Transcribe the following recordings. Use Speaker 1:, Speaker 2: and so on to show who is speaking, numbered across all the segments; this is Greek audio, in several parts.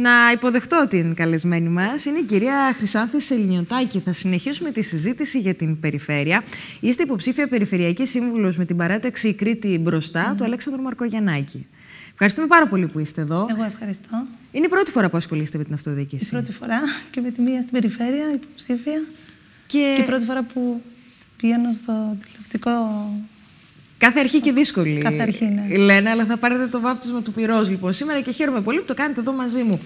Speaker 1: Να υποδεχτώ την καλεσμένη μας. Είναι η κυρία Χρυσάνθη Σελινιωτάκη. Θα συνεχίσουμε τη συζήτηση για την περιφέρεια. Είστε υποψήφια περιφερειακής σύμβουλος με την παράταξη Κρήτη μπροστά mm. του Αλέξανδρου Μαρκογιαννάκη. Ευχαριστούμε πάρα πολύ που είστε εδώ.
Speaker 2: Εγώ ευχαριστώ.
Speaker 1: Είναι η πρώτη φορά που ασχολείστε με την αυτοδιοίκηση.
Speaker 2: Η πρώτη φορά και με τη μία στην περιφέρεια, υποψήφια. Και, και η πρώτη φορά που πηγαίνω στο τηλεοπτικό
Speaker 1: Κάθε αρχή και δύσκολη.
Speaker 2: Κάθε αρχή, ναι.
Speaker 1: Λένε, αλλά θα πάρετε το βάπτισμα του πυρός λοιπόν σήμερα και χαίρομαι πολύ που το κάνετε εδώ μαζί μου.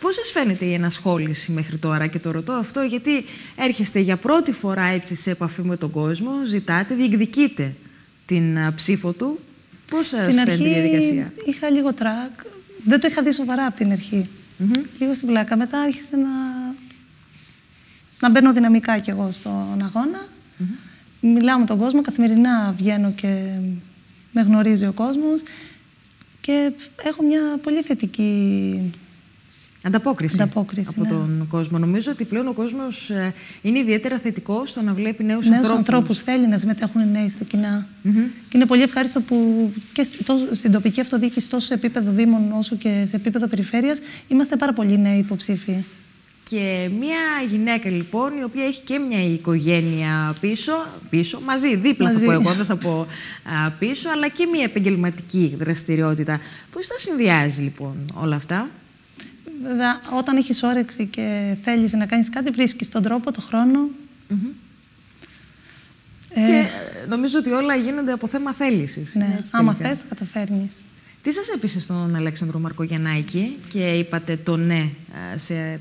Speaker 1: Πώς σας φαίνεται η ενασχόληση μέχρι τώρα, και το ρωτώ αυτό, γιατί έρχεστε για πρώτη φορά έτσι σε επαφή με τον κόσμο, ζητάτε, διεκδικείτε την ψήφο του. Πώς σας φαίνεται η διαδικασία;
Speaker 2: Είχα λίγο τρακ. Δεν το είχα δει σοβαρά από την αρχή. Mm Λίγο στην πλάκα. Μετά άρχισε να, να μπαίνω δυναμικά κι εγώ στον αγώνα μιλάω με τον κόσμο, καθημερινά βγαίνω και με γνωρίζει ο κόσμος και έχω μια πολύ θετική
Speaker 1: Ανταπόκριση,
Speaker 2: Ανταπόκριση
Speaker 1: από
Speaker 2: ναι.
Speaker 1: τον κόσμο. Νομίζω ότι πλέον ο κόσμος ε, είναι ιδιαίτερα θετικός στο να βλέπει νέους
Speaker 2: ανθρώπου.
Speaker 1: Νέους
Speaker 2: ανθρώπους θέλει να συμμετέχουν οι νέοι στα κοινά. Mm -hmm. Και είναι πολύ ευχάριστο που και στην τοπική αυτοδιοίκηση, τόσο σε επίπεδο Δήμων όσο και σε επίπεδο περιφέρειας, είμαστε πάρα πολλοί νέοι υποψήφοι.
Speaker 1: Και μια γυναίκα λοιπόν η οποία έχει και μια οικογένεια πίσω, πίσω μαζί, δίπλα μαζί. θα πω εγώ, δεν θα πω α, πίσω, αλλά και μια επαγγελματική δραστηριότητα. Πώς τα συνδυάζει λοιπόν όλα αυτά;
Speaker 2: Βέβαια, όταν έχεις όρεξη και θέλεις να κάνεις κάτι, βρίσκεις τον τρόπο, τον χρόνο. Mm -hmm.
Speaker 1: ε... Και νομίζω ότι όλα γίνονται από θέμα θέλησης.
Speaker 2: Ναι, έτσι, άμα θες, τα καταφέρνεις.
Speaker 1: Τι σας έπεισε στον Αλέξανδρο Μαρκογιαννάκη και είπατε το ναι σε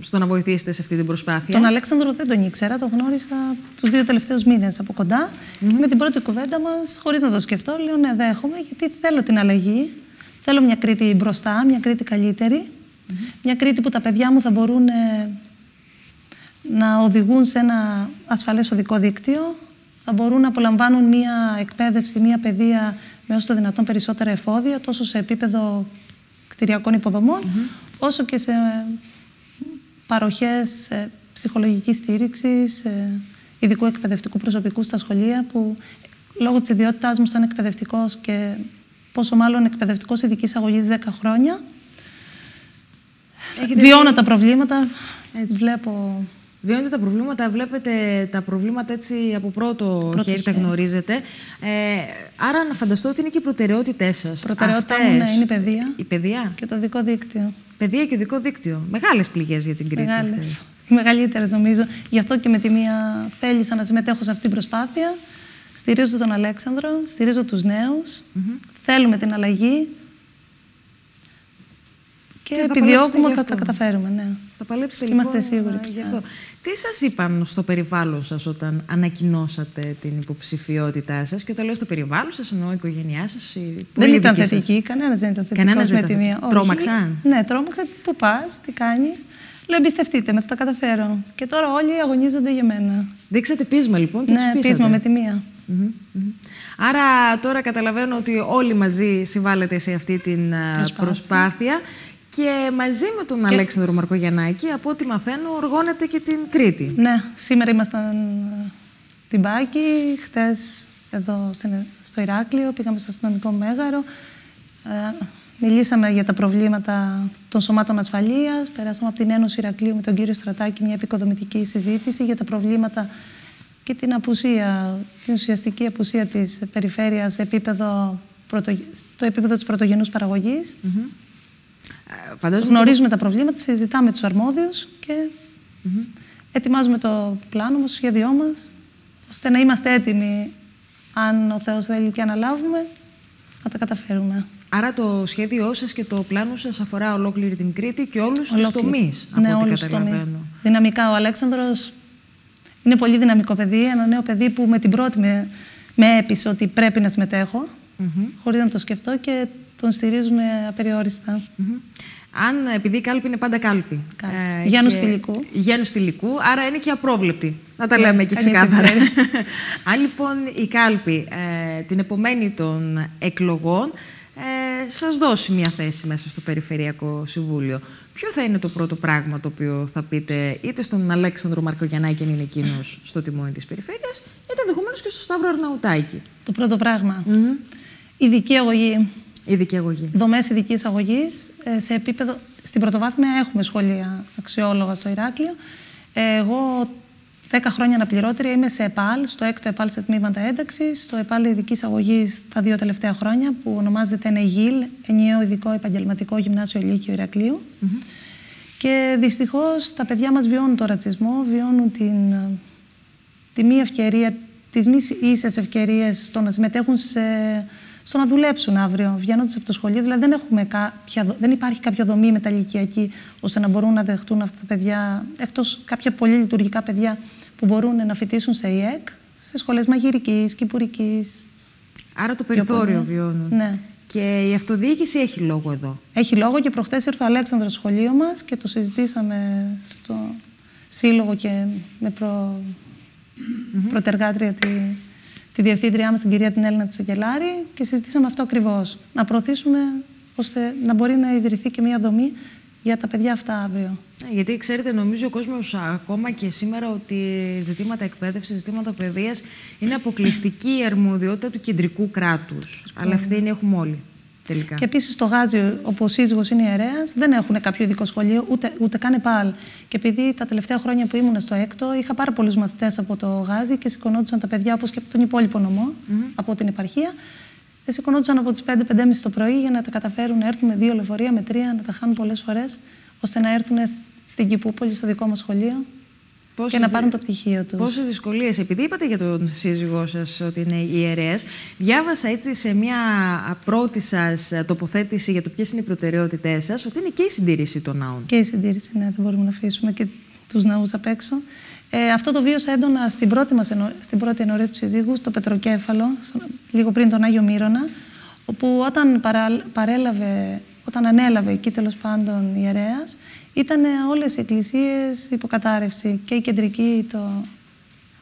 Speaker 1: στο να βοηθήσετε σε αυτή την προσπάθεια;
Speaker 2: Τον Αλέξανδρο δεν τον ήξερα, τον γνώρισα τους δύο τελευταίους μήνες από κοντά. Και με την πρώτη κουβέντα μας, χωρίς να το σκεφτώ, λέω ναι, δέχομαι, γιατί θέλω την αλλαγή. Θέλω μια Κρήτη μπροστά, μια Κρήτη καλύτερη. Μια Κρήτη που τα παιδιά μου θα μπορούν ε, να οδηγούν σε ένα ασφαλές οδικό δίκτυο, θα μπορούν να απολαμβάνουν μια εκπαίδευση, μια παιδεία με όσο το δυνατόν περισσότερα εφόδια, τόσο σε επίπεδο κτηριακών υποδομών, όσο και σε παροχές ε, ψυχολογικής στήριξης, ε, ειδικού εκπαιδευτικού προσωπικού στα σχολεία που λόγω της ιδιότητάς μου σαν εκπαιδευτικός και πόσο μάλλον εκπαιδευτικός ειδικής αγωγής 10 χρόνια Έχετε βιώνω τα προβλήματα, έτσι. βλέπω...
Speaker 1: Βιώνετε τα προβλήματα, βλέπετε τα προβλήματα έτσι από πρώτο, πρώτο χέρι, τα γνωρίζετε. Ε, άρα να φανταστώ ότι είναι και οι προτεραιότητές σας.
Speaker 2: Προτεραιότητά μου ναι, είναι η παιδεία,
Speaker 1: η παιδεία;
Speaker 2: Και το δικό δίκτυο.
Speaker 1: Παιδεία και οδικό δίκτυο. Μεγάλες πληγές για την Κρήτη.
Speaker 2: Μεγάλες. Οι μεγαλύτερες νομίζω. Γι' αυτό και με τη μία θέλησα να συμμετέχω σε αυτή την προσπάθεια. Στηρίζω τον Αλέξανδρο, στηρίζω τους νέους. Θέλουμε την αλλαγή. Και, και επιδιώκουμε ότι θα τα καταφέρουμε. Ναι.
Speaker 1: Θα παλέψετε
Speaker 2: Είμαστε
Speaker 1: λοιπόν,
Speaker 2: σίγουροι
Speaker 1: γι' αυτό. Τι σας είπαν στο περιβάλλον σας όταν ανακοινώσατε την υποψηφιότητά σας, και όταν λέω στο περιβάλλον σας, εννοώ η οικογένειά σας.
Speaker 2: Δεν ήταν θετική, κανένας δεν ήταν θετικός με τη μία.
Speaker 1: Τρόμαξαν.
Speaker 2: Ναι, τρόμαξαν. Πού πας, τι κάνεις; Λέω εμπιστευτείτε με, θα τα καταφέρω. Και τώρα όλοι αγωνίζονται για μένα.
Speaker 1: Δείξατε πείσμα λοιπόν και
Speaker 2: ναι,
Speaker 1: τους πείσατε.
Speaker 2: πείσμα με τη μία.
Speaker 1: Mm -hmm. Άρα τώρα καταλαβαίνω ότι όλοι μαζί συμβάλλετε σε αυτή την προσπάθεια. προσπάθεια. Και μαζί με τον και... Αλέξανδρο Μαρκογιαννάκη, από ό,τι μαθαίνω, οργώνεται και την Κρήτη.
Speaker 2: Ναι, σήμερα ήμασταν την Πάκη, χτες εδώ στο Ηράκλειο, πήγαμε στο αστυνομικό μέγαρο. Ε, μιλήσαμε για τα προβλήματα των σωμάτων ασφαλείας, περάσαμε από την Ένωση Ηρακλείου με τον κύριο Στρατάκη μια επικοδομητική συζήτηση για τα προβλήματα και την απουσία, την ουσιαστική απουσία της περιφέρειας σε επίπεδο, στο επίπεδο της πρωτογενούς παραγωγής. Φαντάζομαι Γνωρίζουμε τα προβλήματα, συζητάμε τους αρμόδιους και ετοιμάζουμε το πλάνο μας, το σχέδιό μας, ώστε να είμαστε έτοιμοι, αν ο Θεός θέλει και αναλάβουμε, να τα καταφέρουμε.
Speaker 1: Άρα το σχέδιό σας και το πλάνο σας αφορά ολόκληρη την Κρήτη και όλους τους τομείς,
Speaker 2: ναι, από όλους τομείς. Δυναμικά. Ο Αλέξανδρος είναι πολύ δυναμικό παιδί, ένα νέο παιδί που με την πρώτη με, με έπεισε ότι πρέπει να συμμετέχω, mm χωρίς να το σκεφτώ και τον στηρίζουμε απεριόριστα.
Speaker 1: Αν, επειδή η κάλπη είναι πάντα κάλπη.
Speaker 2: Ε, Γένους στυλικού.
Speaker 1: Γένους στυλικού, άρα είναι και απρόβλεπτη. Να τα ναι, λέμε και ξεκάθαρα. Αν λοιπόν η κάλπη ε, την επομένη των εκλογών ε, σας δώσει μια θέση μέσα στο Περιφερειακό Συμβούλιο, ποιο θα είναι το πρώτο πράγμα το οποίο θα πείτε είτε στον Αλέξανδρο Μαρκογιαννάκη, αν είναι εκείνος στο τιμόνι της Περιφέρειας, είτε ενδεχομένως και στο Σταύρο Αρναουτάκη.
Speaker 2: Το πρώτο πράγμα. Ειδική αγωγή
Speaker 1: Ειδική αγωγή.
Speaker 2: Δομές ειδικής αγωγής ε, σε επίπεδο. στην πρωτοβάθμια έχουμε σχολεία αξιόλογα στο Ηράκλειο. Εγώ 10 χρόνια αναπληρώτρια είμαι σε ΕΠΑΛ, στο έκτο ΕΠΑΛ σε τμήματα ένταξης, στο ΕΠΑΛ ειδικής αγωγής τα δύο τελευταία χρόνια που ονομάζεται ΕΝΕΓΙΛ, Ενιαίο Ειδικό Επαγγελματικό Γυμνάσιο Λύκειο Ηρακλείου. Και δυστυχώς τα παιδιά μας βιώνουν τον ρατσισμό, βιώνουν την, τη μη ευκαιρία, τις μη ίσες ευκαιρίες στο να συμμετέχουν σε, στο να δουλέψουν αύριο, βγαίνοντας από το σχολείο. Δηλαδή δεν, έχουμε κάποια, δεν υπάρχει κάποια δομή μεταλλικιακή ώστε να μπορούν να δεχτούν αυτά τα παιδιά, εκτός κάποια πολύ λειτουργικά παιδιά που μπορούν να φοιτήσουν σε ΙΕΚ, σε σχολές μαγειρικής, κυπουρικής.
Speaker 1: Άρα το περιθώριο βιώνουν.
Speaker 2: Ναι.
Speaker 1: Και η αυτοδιοίκηση έχει λόγο εδώ.
Speaker 2: Έχει λόγο και προχτές ήρθε ο Αλέξανδρος στο σχολείο μας και το συζητήσαμε στο σύλλογο και με προ... προτεργάτρια τη, τη διευθύντριά μας, την κυρία την Έλληνα Τσεκελάρη και συζητήσαμε αυτό ακριβώς. Να προωθήσουμε ώστε να μπορεί να ιδρυθεί και μια δομή για τα παιδιά αυτά αύριο.
Speaker 1: Ναι, γιατί ξέρετε, νομίζω ο κόσμος ακόμα και σήμερα ότι ζητήματα εκπαίδευσης, ζητήματα παιδείας είναι αποκλειστική η αρμοδιότητα του κεντρικού κράτους. Αλλά ευθύνη έχουμε όλοι. Τελικά.
Speaker 2: Και επίσης στο Γάζι, όπου ο σύζυγος είναι ιερέας, δεν έχουν κάποιο ειδικό σχολείο, ούτε, ούτε καν ΕΠΑΛ. Και επειδή τα τελευταία χρόνια που ήμουν στο έκτο, είχα πάρα πολλούς μαθητές από το Γάζι και σηκωνόντουσαν τα παιδιά όπως και από τον υπόλοιπο νομό, από την επαρχία. Δεν σηκωνόντουσαν από τις 5-5.30 το πρωί για να τα καταφέρουν να έρθουν με δύο λεωφορεία, με τρία, να τα χάνουν πολλές φορές, ώστε να έρθουν στην Κυπούπολη, στο δικό μας σχολείο. Πόσες και να πάρουν το πτυχίο τους.
Speaker 1: Πόσες δυσκολίες, επειδή είπατε για τον σύζυγό σας ότι είναι ιερέας, διάβασα έτσι σε μια πρώτη σας τοποθέτηση για το ποιες είναι οι προτεραιότητές σας, ότι είναι και η συντήρηση των ναών.
Speaker 2: Και η συντήρηση, ναι, δεν μπορούμε να αφήσουμε και τους ναούς απ' έξω. Ε, αυτό το βίωσα έντονα στην πρώτη, μας στην πρώτη ενορία του συζύγου, στο Πετροκέφαλο, λίγο πριν τον Άγιο Μύρονα, όπου όταν παρέλαβε, όταν ανέλαβε εκεί τέλος πάντων ιερέας, ήταν όλες οι εκκλησίες υποκατάρρευση και η κεντρική, το,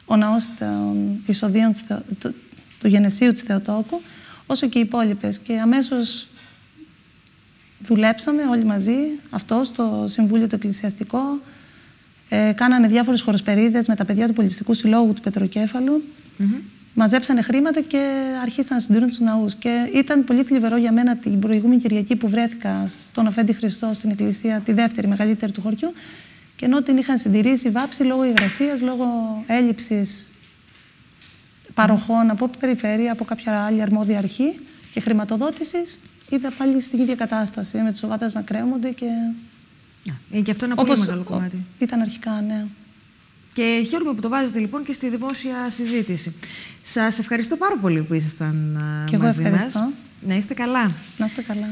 Speaker 2: ο ναός των εισοδείων του, του, του Γενεσίου της Θεοτόκου, όσο και οι υπόλοιπες. Και αμέσως δουλέψαμε όλοι μαζί, αυτό στο Συμβούλιο το Εκκλησιαστικό, ε, κάνανε διάφορες χωροσπερίδες με τα παιδιά του Πολιτιστικού Συλλόγου του Πετροκέφαλου, μαζέψανε χρήματα και αρχίσαν να συντηρούν τους ναούς. Και ήταν πολύ θλιβερό για μένα την προηγούμενη Κυριακή που βρέθηκα στον Αφέντη Χριστό στην εκκλησία, τη δεύτερη μεγαλύτερη του χωριού. Και ενώ την είχαν συντηρήσει βάψη λόγω υγρασίας, λόγω έλλειψης παροχών από περιφέρεια, από κάποια άλλη αρμόδια αρχή και χρηματοδότησης, είδα πάλι στην ίδια κατάσταση με τι οβάδε να κρέμονται και.
Speaker 1: Είναι και αυτό ένα πολύ μεγάλο κομμάτι.
Speaker 2: Ήταν αρχικά, ναι.
Speaker 1: Και χαίρομαι που το βάζετε λοιπόν και στη δημόσια συζήτηση. Σας ευχαριστώ πάρα πολύ που ήσασταν
Speaker 2: και
Speaker 1: μαζί
Speaker 2: εγώ ευχαριστώ.
Speaker 1: μας. Να είστε καλά.
Speaker 2: Να είστε καλά.